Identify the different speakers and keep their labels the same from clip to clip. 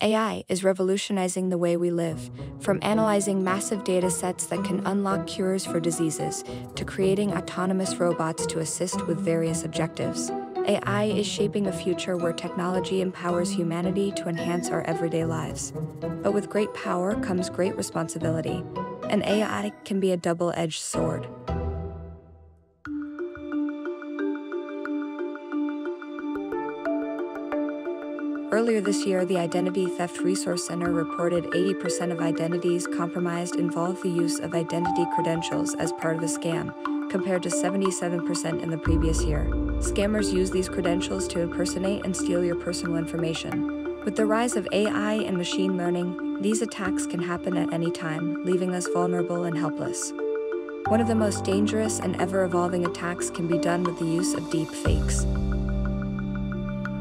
Speaker 1: AI is revolutionizing the way we live, from analyzing massive data sets that can unlock cures for diseases to creating autonomous robots to assist with various objectives. AI is shaping a future where technology empowers humanity to enhance our everyday lives. But with great power comes great responsibility, and AI can be a double edged sword. Earlier this year, the Identity Theft Resource Center reported 80% of identities compromised involved the use of identity credentials as part of a scam, compared to 77% in the previous year. Scammers use these credentials to impersonate and steal your personal information. With the rise of AI and machine learning, these attacks can happen at any time, leaving us vulnerable and helpless. One of the most dangerous and ever evolving attacks can be done with the use of deep fakes.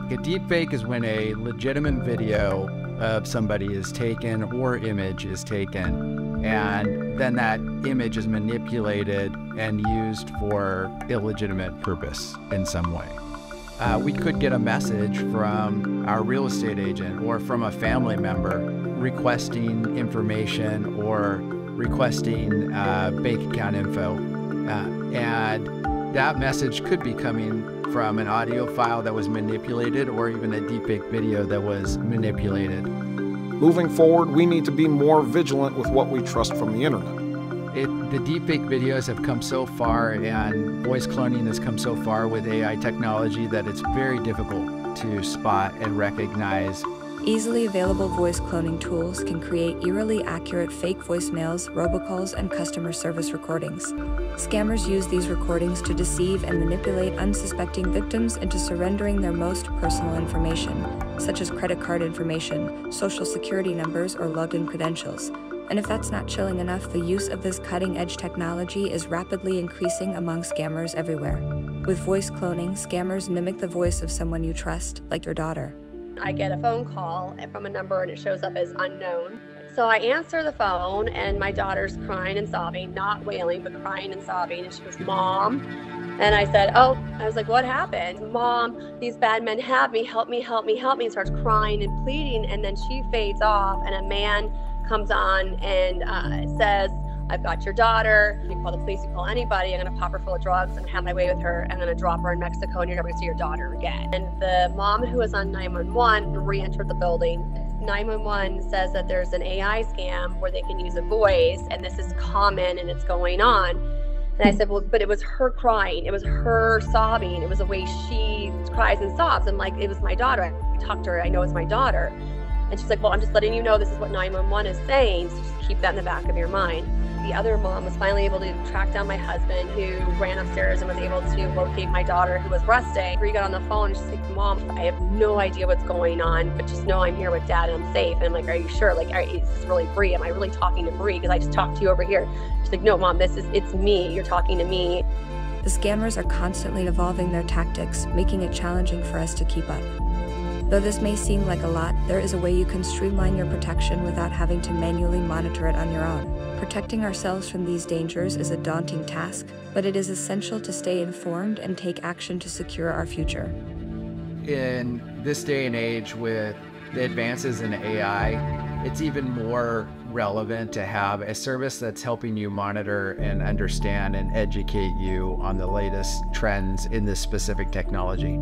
Speaker 2: A deepfake is when a legitimate video of somebody is taken or image is taken, and then that image is manipulated and used for illegitimate purpose in some way. Uh, we could get a message from our real estate agent or from a family member requesting information or requesting uh, bank account info. Uh, and that message could be coming from an audio file that was manipulated or even a deepfake video that was manipulated.
Speaker 3: Moving forward, we need to be more vigilant with what we trust from the internet.
Speaker 2: It, the deepfake videos have come so far and voice cloning has come so far with AI technology that it's very difficult to spot and recognize
Speaker 1: Easily available voice cloning tools can create eerily accurate fake voicemails, robocalls, and customer service recordings. Scammers use these recordings to deceive and manipulate unsuspecting victims into surrendering their most personal information, such as credit card information, social security numbers, or login credentials. And if that's not chilling enough, the use of this cutting edge technology is rapidly increasing among scammers everywhere. With voice cloning, scammers mimic the voice of someone you trust, like your daughter.
Speaker 4: I get a phone call from a number and it shows up as unknown. So I answer the phone and my daughter's crying and sobbing, not wailing, but crying and sobbing. And she goes, Mom. And I said, Oh, I was like, What happened? Mom, these bad men have me. Help me, help me, help me. And starts crying and pleading. And then she fades off and a man comes on and uh, says, I've got your daughter. You call the police, you call anybody. I'm going to pop her full of drugs and have my way with her. I'm going to drop her in Mexico and you're never going to see your daughter again. And the mom who was on 911 re entered the building. 911 says that there's an AI scam where they can use a voice and this is common and it's going on. And I said, well, but it was her crying. It was her sobbing. It was the way she cries and sobs. And like, it was my daughter. I talked to her. I know it's my daughter. And she's like, well, I'm just letting you know this is what 911 is saying. So just keep that in the back of your mind the other mom was finally able to track down my husband who ran upstairs and was able to locate my daughter who was resting. We got on the phone she's like, Mom, I have no idea what's going on, but just know I'm here with dad and I'm safe. And I'm like, Are you sure? Like, is this really Bree? Am I really talking to Bree? Because I just talked to you over here. She's like, No, mom, this is it's me. You're talking to me.
Speaker 1: The scammers are constantly evolving their tactics, making it challenging for us to keep up. Though this may seem like a lot, there is a way you can streamline your protection without having to manually monitor it on your own. Protecting ourselves from these dangers is a daunting task, but it is essential to stay informed and take action to secure our future.
Speaker 2: In this day and age, with the advances in AI, it's even more relevant to have a service that's helping you monitor and understand and educate you on the latest trends in this specific technology.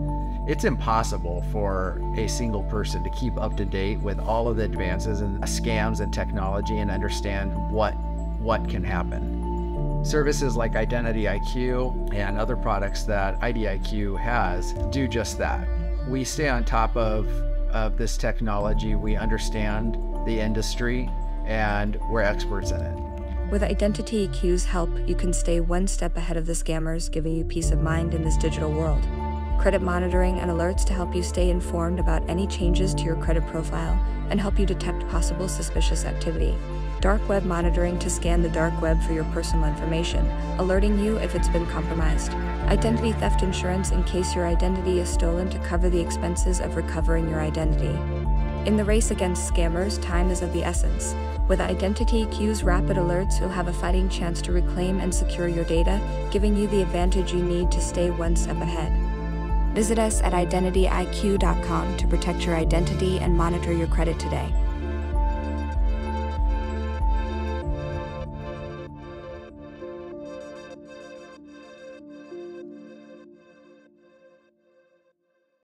Speaker 2: It's impossible for a single person to keep up to date with all of the advances and scams and technology and understand what what can happen. Services like Identity IQ and other products that IDIQ has do just that. We stay on top of, of this technology, we understand the industry, and we're experts in it.
Speaker 1: With Identity IQ's help, you can stay one step ahead of the scammers, giving you peace of mind in this digital world. Credit monitoring and alerts to help you stay informed about any changes to your credit profile and help you detect possible suspicious activity. Dark web monitoring to scan the dark web for your personal information, alerting you if it's been compromised. Identity theft insurance in case your identity is stolen to cover the expenses of recovering your identity. In the race against scammers, time is of the essence. With Identity IQ's rapid alerts, you'll have a fighting chance to reclaim and secure your data, giving you the advantage you need to stay one step ahead. Visit us at identityiq.com to protect your identity and monitor your credit today.